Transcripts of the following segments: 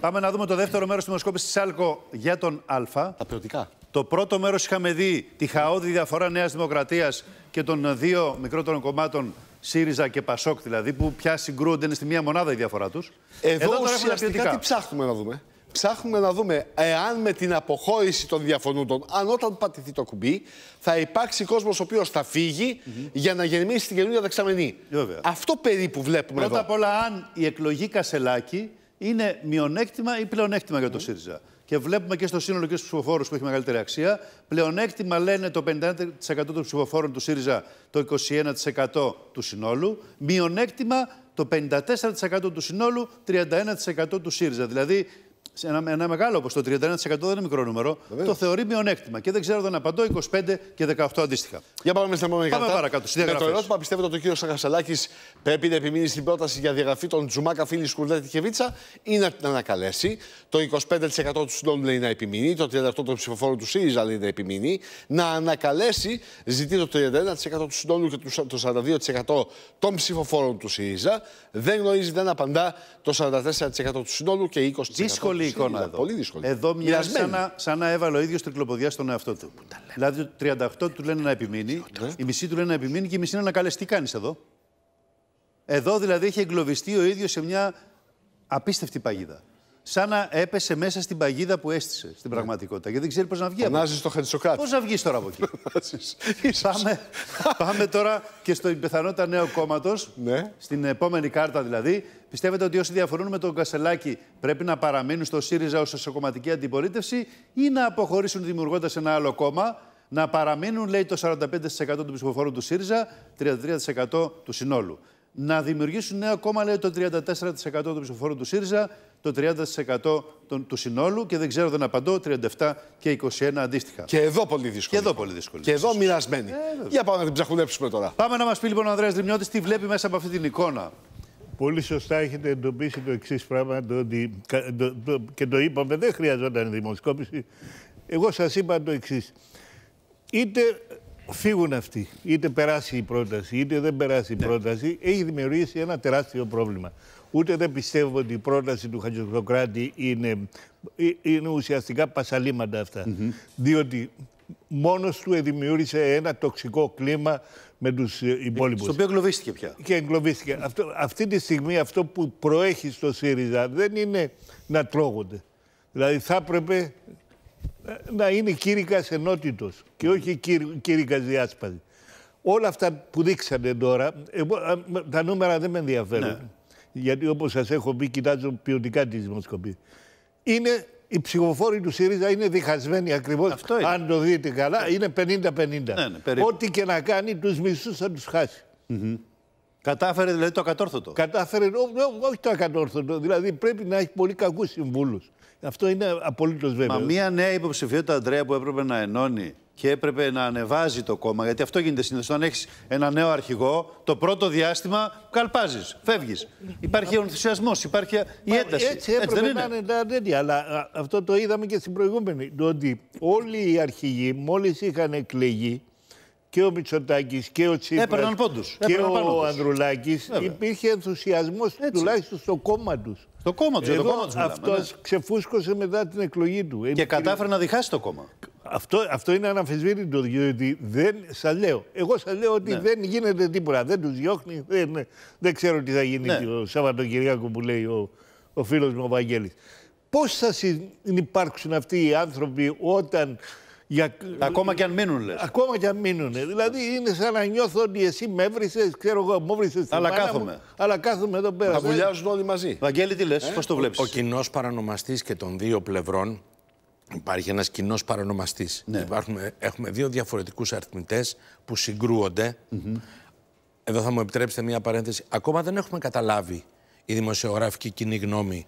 Πάμε να δούμε το δεύτερο μέρος της δημοσκόπησης της ΣΑΛΚΟ για τον Α. Τα ποιοτικά. Το πρώτο μέρος είχαμε δει τη χαόδη διαφορά Νέας Δημοκρατίας και των δύο μικρότερων κομμάτων ΣΥΡΙΖΑ και ΠΑΣΟΚ δηλαδή, που πια συγκρούονται, είναι στη μία μονάδα η διαφορά τους. Εδώ, Εδώ ουσιαστικά τι ψάχνουμε να δούμε. Ψάχνουμε να δούμε εάν με την αποχώρηση των διαφωνούντων, αν όταν πατηθεί το κουμπί, θα υπάρξει κόσμος ο οποίος θα φύγει για να γεννήσει την καινούργια δεξαμενή. Αυτό περίπου βλέπουμε Πρώτα εδώ. απ' όλα, αν η εκλογή Κασελάκη είναι μειονέκτημα ή πλεονέκτημα για το ΣΥΡΙΖΑ; Και βλέπουμε και στο σύνολο και στους ψηφοφόρους που έχει μεγαλύτερη αξία. Πλεονέκτημα λένε το 51% των ψηφοφόρων του ΣΥΡΙΖΑ, το 21% του συνόλου. Μειονέκτημα το 54% του συνόλου, 31% του ΣΥΡΙΖΑ. Δηλαδή σε ένα, ένα μεγάλο ποσοστό, 31% δεν είναι μικρό νούμερο, το θεωρεί μειονέκτημα. Και δεν ξέρω, δεν απαντώ, 25 και 18 αντίστοιχα. Για πάμε στην επόμενη Πάμε παρακάτω. Με το ερώτημα, πιστεύετε ότι ο κύριος Σακασαλάκη πρέπει να επιμείνει στην πρόταση για διαγραφή των Τζουμάκα, Φίλης, Σκουρδέτη και Βίτσα ή να την ανακαλέσει; Το 25% του συνόλου λέει να επιμείνει, το 38% των ψηφοφόρων του ΣΥΡΙΖΑ λέει να επιμείνει. Να ανακαλέσει, ζητεί το 31% του συνόλου και το 42% των ψηφοφόρων του ΣΥΡΙΖΑ. Δεν γνωρίζει, δεν απαντά το 44% του συνόλου και 20% Δύσκολη εικόνα εδώ. Πολύ δύσκολη. Εδώ μοιάζει σαν να, σαν να έβαλε ο ίδιος τρικλοποδιά στον εαυτό του. Δηλαδή, το 38 του λένε να επιμείνει, η μισή του λένε να επιμείνει και η μισή να ανακαλέσει. Τι κάνεις εδώ; Εδώ δηλαδή έχει εγκλωβιστεί ο ίδιος σε μια απίστευτη παγίδα. Σαν να έπεσε μέσα στην παγίδα που έστησε στην πραγματικότητα. Γιατί δεν ξέρει πώς να βγει. Φωνάζει το Χατσοκράτη. Πώς να βγεις τώρα από εκεί. πάμε, πάμε τώρα και στο πιθανότητα νέο κόμματος. Ναι. Στην επόμενη κάρτα δηλαδή. Πιστεύετε ότι όσοι διαφορούν με τον Κασελάκη πρέπει να παραμείνουν στο ΣΥΡΙΖΑ ως εσωκομματική αντιπολίτευση ή να αποχωρήσουν δημιουργώντας ένα άλλο κόμμα. Να παραμείνουν, λέει, το 45% των ψηφοφόρων του ΣΥΡΙΖΑ, 33% του συνόλου. Να δημιουργήσουν νέο κόμμα, λέει, το 34% των ψηφοφόρων του ΣΥΡΙΖΑ, το 30% του συνόλου και δεν ξέρω, δεν απαντώ, 37 και 21 αντίστοιχα. Και εδώ πολύ δύσκολο. Και εδώ πολύ δύσκολο. Και εδώ μοιρασμένοι. Ε, Για πάμε να την ψαχουλέψουμε τώρα. Πάμε να μας πει λοιπόν ο Ανδρέας Δρυμιώτης τι βλέπει μέσα από αυτή την εικόνα. Πολύ σωστά έχετε εντοπίσει το εξής πράγμα το ότι, το, το, και το είπαμε, δεν χρειαζόταν δημοσκόπηση. Εγώ σας είπα το εξής. Είτε φύγουν αυτοί, είτε περάσει η πρόταση, είτε δεν περάσει η ναι. πρόταση, έχει δημιουργήσει ένα τεράστιο πρόβλημα. Ούτε δεν πιστεύω ότι η πρόταση του Χατζοκράτη είναι, είναι ουσιαστικά πασαλήματα αυτά. Mm -hmm. Διότι μόνος του δημιούργησε ένα τοξικό κλίμα με τους υπόλοιπους. Στο οποίο εγκλωβίστηκε πια. Και εγκλωβίστηκε. Αυτό, αυτή τη στιγμή αυτό που προέχει στο ΣΥΡΙΖΑ δεν είναι να τρώγονται. Δηλαδή θα έπρεπε να είναι κήρυκας ενότητος και όχι κήρυκας διάσπασης. Όλα αυτά που δείξατε τώρα, εγώ, τα νούμερα δεν με ενδιαφέρουν. Ναι. Γιατί όπως σας έχω πει, κοιτάζω ποιοτικά τη δημοσκοπή. Είναι οι ψηφοφόροι του ΣΥΡΙΖΑ είναι διχασμένοι ακριβώς. Αν το δείτε καλά, είναι 50-50. Ναι, ναι, Ό,τι και να κάνει, τους μισούς θα τους χάσει. Mm -hmm. Κατάφερε δηλαδή το ακατόρθωτο. Κατάφερε, ό, όχι το ακατόρθωτο. Δηλαδή πρέπει να έχει πολύ κακούς συμβούλους. Αυτό είναι απολύτως βέβαιο. Μα μία νέα υποψηφιότητα, Αντρέα, που έπρεπε να ενώνει και έπρεπε να ανεβάζει το κόμμα, γιατί αυτό γίνεται συνήθως. Όταν έχεις ένα νέο αρχηγό, το πρώτο διάστημα καλπάζεις, φεύγεις. Υπάρχει ο ενθουσιασμός, υπάρχει η ένταση. Έτσι έπρεπε Έτσι, να είναι τα τέτοια. Αλλά αυτό το είδαμε και στην προηγούμενη. Το ότι όλοι οι αρχηγοί, μόλις είχαν εκλεγεί, και ο Μητσοτάκης και ο Τσίπρας και ο Ανδρουλάκης, υπήρχε ενθουσιασμός τουλάχιστον στο κόμμα τους. Στο κόμμα τους. Αυτός ναι. ξεφούσκωσε μετά την εκλογή του. Και κατάφερε να διχάσει το κόμμα. Αυτό, αυτό είναι αναμφισβήτητο, διότι δεν σας λέω. Εγώ σας λέω ότι ναι. δεν γίνεται τίποτα. Δεν τους διώχνει. Δεν, δεν ξέρω τι θα γίνει ναι. το Σαββατοκυριακό που λέει ο, ο φίλος μου ο Βαγγέλης. Πώς θα συνεπάρξουν αυτοί οι άνθρωποι όταν για... Ακόμα και αν μείνουν, λες. Ακόμα και αν μείνουν. Δηλαδή είναι σαν να νιώθω ότι εσύ με έβρισες, ξέρω εγώ, μου έβρισες στην Αλλά κάθομαι. Μου, αλλά κάθομαι εδώ πέρα. Θα βουλιάζουν όλοι μαζί. Βαγγέλη, τι λες, ε; πώς το βλέπεις; Ο, ο κοινός παρανομαστής και των δύο πλευρών υπάρχει ένας κοινός παρανομαστής. Ναι. Έχουμε δύο διαφορετικούς αριθμητές που συγκρούονται. Mm -hmm. Εδώ θα μου επιτρέψετε μία παρένθεση. Ακόμα δεν έχουμε καταλάβει η δημοσιογραφική κοινή γνώμη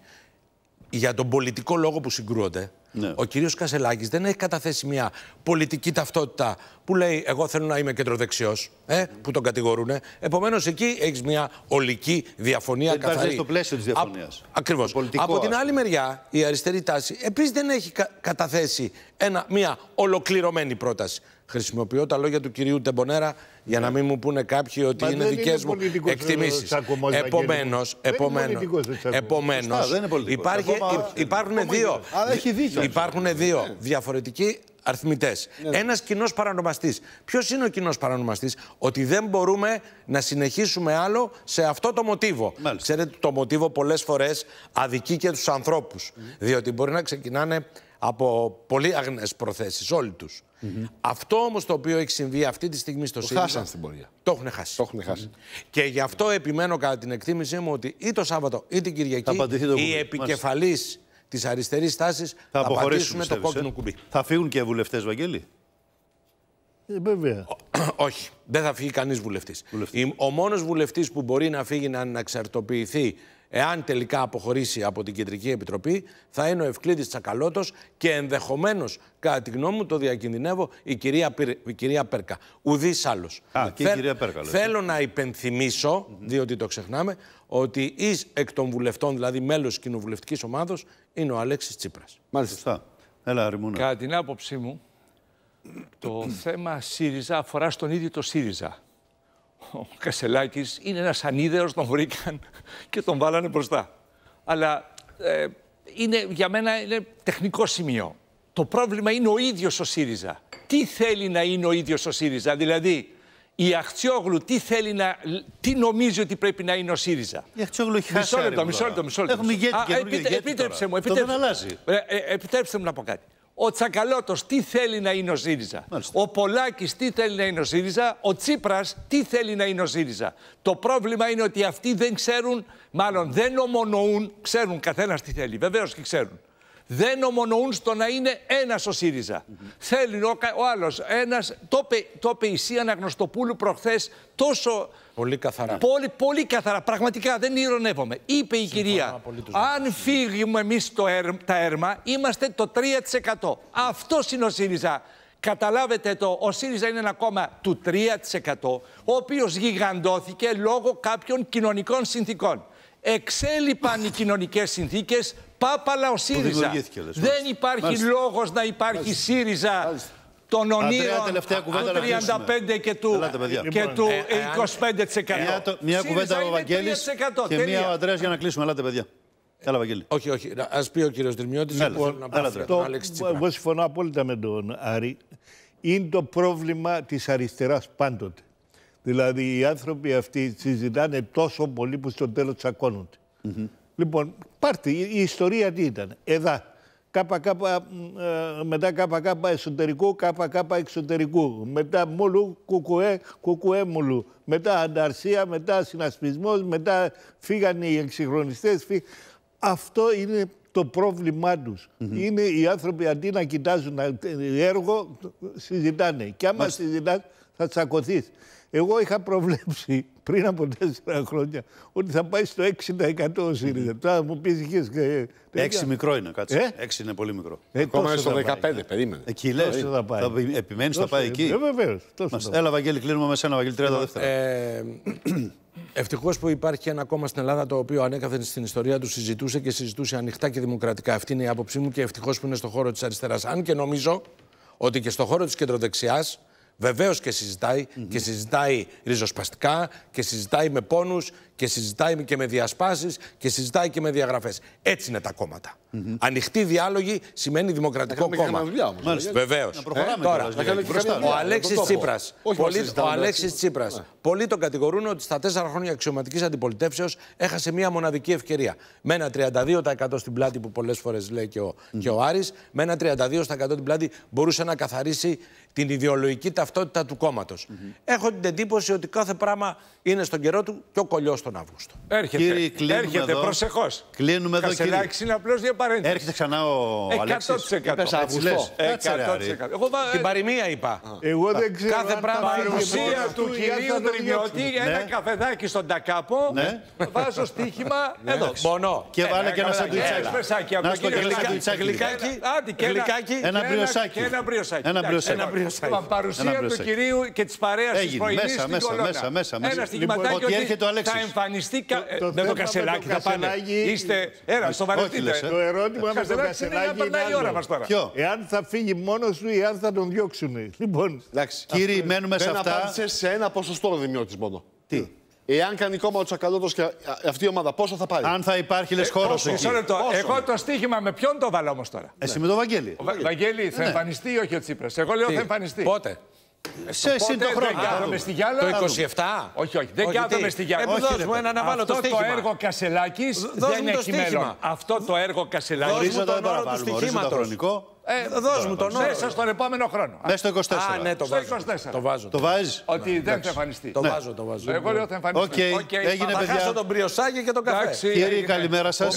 για τον πολιτικό λόγο που συγκρούονται. Ναι. Ο κύριος Κασελάκης δεν έχει καταθέσει μια πολιτική ταυτότητα που λέει Εγώ θέλω να είμαι κεντροδεξιός, ε, που τον κατηγορούν. Επομένως, εκεί έχεις μια ολική διαφωνία Δεν υπάρχει καθαρή. στο πλαίσιο της διαφωνίας. Ακριβώς. Το πολιτικό, Από την ας άλλη μεριά, η αριστερή τάση επίσης δεν έχει κα- καταθέσει ένα, μια ολοκληρωμένη πρόταση. Χρησιμοποιώ τα λόγια του κυρίου Τεμπονέρα για να μην μου πούνε κάποιοι ότι Μα είναι δεν δικές είναι μου πολιτικός ο εκτιμήσεις. Τσακωμός, Βαγγέλη Επομένως, μου. Δεν είναι επομένως, πολιτικός ο Τσακωμός. επομένως, Σωστά, δεν είναι πολιτικός. υπάρχει, Ακόμα- υ- υπάρχουν δύο, Αλλά έχει δίκιο. Υπάρχουν δύο διαφορετικοί αριθμητές. Ένας κοινός παρανομαστής. Ποιος είναι ο κοινός παρανομαστής, Ότι δεν μπορούμε να συνεχίσουμε άλλο σε αυτό το μοτίβο. Μάλιστα. Ξέρετε, το μοτίβο πολλές φορές αδικεί και τους ανθρώπους. Διότι μπορεί να ξεκινάνε από πολύ αγνές προθέσεις, όλοι τους. Αυτό όμως το οποίο έχει συμβεί αυτή τη στιγμή στο ΣΥΡΙΖΑ. χάσαν στην πορεία. Το έχουν χάσει. Το έχουν χάσει. Και γι' αυτό επιμένω κατά την εκτίμησή μου ότι ή το Σάββατο ή την Κυριακή απαντηθεί το κουμπί. οι επικεφαλείς της αριστερής τάσης Θα θα, αποχωρήσουν. πατήσουν το πιστεύεις, κόκκινο ε; κουμπί. Θα φύγουν και βουλευτές, Βαγγέλη; Ε, βέβαια. Όχι, δεν θα φύγει κανείς βουλευτής. Ο μόνος βουλευτής που μπορεί να φύγει να αναξαρτοποιηθεί εάν τελικά αποχωρήσει από την Κεντρική Επιτροπή θα είναι ο Ευκλήδης Τσακαλώτος και ενδεχομένως, κατά τη γνώμη μου, το διακινδυνεύω, η κυρία, Πυρ- η κυρία Πέρκα. Ουδής άλλος. Α, και η κυρία Πέρκα, λες. Θέλω να υπενθυμίσω, διότι το ξεχνάμε, ότι εις εκ των βουλευτών, δηλαδή μέλος της κοινοβουλευτικής ομάδος, είναι ο Αλέξης Τσίπρας. Μάλιστα. Σωστά. Έλα, Ρημούνα. Κατά την άποψή μου, το θέμα ΣΥΡΙΖΑ αφορά στον ίδιο το ΣΥΡΙΖΑ. Ο Κασελάκης είναι ένας ανίδεος, τον βρήκαν και τον βάλανε μπροστά. Αλλά ε, είναι, για μένα είναι τεχνικό σημείο. Το πρόβλημα είναι ο ίδιος ο ΣΥΡΙΖΑ. Τι θέλει να είναι ο ίδιος ο ΣΥΡΙΖΑ, δηλαδή η Αχτσιόγλου τι θέλει να, τι νομίζει ότι πρέπει να είναι ο ΣΥΡΙΖΑ; Η Αχτσόγλου έχει χάσει. Μισό λεπτό, άρημα μισό τώρα. λεπτό, μισό λεπτό. Έχουμε ηγέτη, Α, καινούργιο επίτε- ηγέτη Επιτρέψτε τώρα. μου, Αυτό δεν επιτρέψτε, αλλάζει. Ε, ε, επιτρέψτε μου να πω κάτι. Ο Τσακαλώτος τι θέλει να είναι ο ΣΥΡΙΖΑ; Μάλιστα. Ο Πολάκης τι θέλει να είναι ο ΣΥΡΙΖΑ; Ο Τσίπρας τι θέλει να είναι ο ΣΥΡΙΖΑ; Το πρόβλημα είναι ότι αυτοί δεν ξέρουν, μάλλον δεν ομονοούν, ξέρουν καθένας τι θέλει. Βεβαίως και ξέρουν. Δεν ομονοούν στο να είναι ένας ο ΣΥΡΙΖΑ. Θέλει ο, κα- ο άλλος ένας. Το, είπε- το είπε η Σία Αναγνωστοπούλου προχθές τόσο Πολύ καθαρά. Πολύ, πολύ καθαρά. Πραγματικά δεν ηρωνεύομαι. Είπε η κυρία, απολύτως αν φύγουμε εμείς τα έρμα, είμαστε το 3%. Αυτός είναι ο ΣΥΡΙΖΑ. Καταλάβετε το, ο ΣΥΡΙΖΑ είναι ένα κόμμα του 3%, ο οποίος γιγαντώθηκε λόγω κάποιων κοινωνικών συνθήκων. Εξέλιπαν οι κοινωνικές συνθήκες, πάπαλα ο ΣΥΡΙΖΑ. δημιουργήθηκε, λες, Δεν μάλιστα. υπάρχει Μάλιστα. λόγος να υπάρχει ΣΥΡΙΖΑ των ονείρων τελευταία του κουβέντα να 35 και του, Ελάτε, παιδιά. και Λοιπόν, του ε, εάν- 25%. Μια, το- μια ΣΥΡΙΖΑ κουβέντα ο είναι Βαγγέλης 3%, και μια τελεία. ο Αντρέας για να κλείσουμε. Ελάτε, παιδιά. Έλα, Βαγγέλη. Όχι, όχι. Α πει ο κύριος Δρυμιώτη. Έλα, Λοιπόν, να έλα, πάρω Αντρέα. τον Το, Αλέξη Τσίπρα. εγώ συμφωνώ απόλυτα με τον Άρη. Είναι το πρόβλημα της αριστεράς πάντοτε. Δηλαδή οι άνθρωποι αυτοί συζητάνε τόσο πολύ που στο τέλος τσακώνονται. Λοιπόν, πάρτε, η, η ιστορία τι ήταν. Εδά. Κάπα, κάπα, μ, ε, μετά κάπα κάπα εσωτερικού, κάπα κάπα εξωτερικού. Μετά μουλου, κουκουέ, κουκουέ μουλου. Μετά ανταρσία, μετά συνασπισμός, μετά φύγανε οι εξυγχρονιστές. φύ- Αυτό είναι το πρόβλημά τους. Είναι οι άνθρωποι αντί να κοιτάζουν να- έργο, συζητάνε. Και άμα συζητάς θα τσακωθείς. Εγώ είχα προβλέψει πριν από τέσσερα χρόνια ότι θα πάει στο 60% ο ΣΥΡΙΖΑ. Τώρα μου πεις είχες... και- Έξι μικρό είναι, κάτσε. Ε; Έξι είναι πολύ μικρό. Ε, Ακόμα είναι τόσο στο θα πάει. 15, περίμενε. Εκεί λες. Τόσο θα πάει. Επιμένεις, θα Τόσο, πάει εκεί. Ε, βεβαίως. Τόσο Μάλιστα. θα πάει. Έλα, Βαγγέλη, κλείνουμε με σένα, Βαγγέλη, 30 δεύτερα. Ε, Ευτυχώς που υπάρχει ένα κόμμα στην Ελλάδα το οποίο ανέκαθεν στην ιστορία του συζητούσε και συζητούσε ανοιχτά και δημοκρατικά. Αυτή είναι η άποψή μου και ευτυχώς που είναι στο χώρο της αριστεράς. Αν και νομίζω ότι και στο χώρο της κεντροδεξιάς βεβαίως και συζητάει και συζητάει ριζοσπαστικά και συζητάει με πόνους και συζητάει και με διασπάσεις και συζητάει και με διαγραφές. Έτσι είναι τα κόμματα. Ανοιχτή διάλογη σημαίνει δημοκρατικό κάνουμε και κόμμα. κανένα δουλειά όμως, Μάλιστα. Βεβαίως. Να προχωράμε τώρα, κιόλας να κάνουμε λιγάκι και μπροστά. καμιά ο δουλειά. Αλέξης τον τόπο. Τσίπρας. Όχι Πολλοί, μας συζητάμε ο μεταξύ Αλέξης μας. Τσίπρα. Πολλοί τον κατηγορούν ότι στα τέσσερα χρόνια αξιωματικής αντιπολιτεύσεως έχασε μία μοναδική ευκαιρία. Με ένα 32% στην πλάτη που πολλές φορές λέει και ο, και ο Άρης, με ένα 32% στην πλάτη μπορούσε να καθαρίσει την ιδεολογική ταυτότητα του κόμματος. Έχω την εντύπωση ότι κάθε πράγμα είναι στον καιρό του και ο κολλιός τον τον Αύγουστο. Έρχεται. Κύριε, κλείνουμε Έρχεται, εδώ. προσεχώς. Κλείνουμε εδώ, κύριε. Κασελάκης είναι απλώς μια παρένθεση. Έρχεται ξανά ο Αλέξης. 100%. Είπες Έτσι λες. Κάτσε ρε, Άρη. 100%. Εγώ βα- Την παροιμία είπα. Εγώ δεν ξέρω Κάθε αν πράγμα θα είναι φύγει Παρουσία μόνος του του ή αν κυρίου θα τον Δρυμιώτη, διώξουν. ένα Ναι. καφεδάκι στον Τακάπο. Ναι. Βάζω στοίχημα εδώ. Μονό. Και βάλε και ένα Ένα σαντουιτσάκι. εσπρεσάκι από Να τον σου πω και κύριο ένα Γλυκά- σαντουιτσάκι. Γλυκάκι. Άντε, και ένα- Γλυκάκι. Ένα και μπριοσάκι. Και ένα μπριοσάκι. Ένα Εντάξει, μπριοσάκι. ένα μπριοσάκι. Λοιπόν, Ένα Παρουσία του μπριοσάκι. κυρίου και της παρέας της Έγινε. πρωινής Μέσα, στην μέσα, Κολόνα. μέσα, μέσα, μέσα. Ένα Λοιπόν, στοιχηματάκι ότι ότι έρχεται ο Αλέξης. Θα εμφανιστεί. κα- ε, το Με το θέμα με κασελάκι το θα πάνε. Κασελάκη- Είστε. Έλα, Όχι, σοβαρευτείτε. λες, ε. Το ερώτημα με τον Κασελάκης είναι για να Κασελάκη είναι περνάει η ώρα μας άλλο. τώρα. Ποιο; Εάν θα φύγει μόνος του ή αν θα τον διώξουν. Λοιπόν, Εντάξει. Κύριοι, μένουμε σε Δεν αυτά. απάντησε σε ένα ποσοστό ο Δημιώτης μόνο. Τι; Εάν κάνει κόμμα ο Τσακαλώτος και α- αυτή η ομάδα, πόσο θα πάρει. Αν θα υπάρχει, λες, χώρος εκεί. Μισό λεπτό. Πόσο; Εγώ το στοίχημα με ποιον το βάλα όμως τώρα; Εσύ με το Βαγγέλη. Βα- Βαγγέλη, θα Ναι. εμφανιστεί ή όχι ο Τσίπρας; Εγώ λέω θα εμφανιστεί. Πότε; Σε εσύ Πότε το χρόνο. δεν θα κάθομαι δούμε. στη γυάλα. Το θα δούμε. 27. Όχι, όχι, δεν Όχι, κάθομαι τι. στη γυάλα. Ε, Όχι, δώσ' ρε, μου παιδί. ένα να βάλω το Αυτό το στοίχημα. έργο Κασελάκης Δώσ' δεν μου το έχει μέλλον. στοίχημα. Αυτό το έργο Κασελάκη. Δώσ' Χωρίς μου να το τον όρο του παραβάλουμε, χωρίς το στοιχήματος. χρονικό. Ε, Δώσ' μου τον όρο. Μέσα στον επόμενο χρόνο. Μέσα στο 24. Α, ναι, το Στο βάζω. 24. Το βάζω. Το βάζεις; Ότι δεν θα εμφανιστεί. Το βάζω, το βάζω. Εγώ λέω θα εμφανιστεί. Οκ, έγινε, πάμε. Θα παιδιά. χάσω τον μπριοσάκι και τον καφέ. Εντάξει, Κύριοι, έγινε. καλημέρα σας.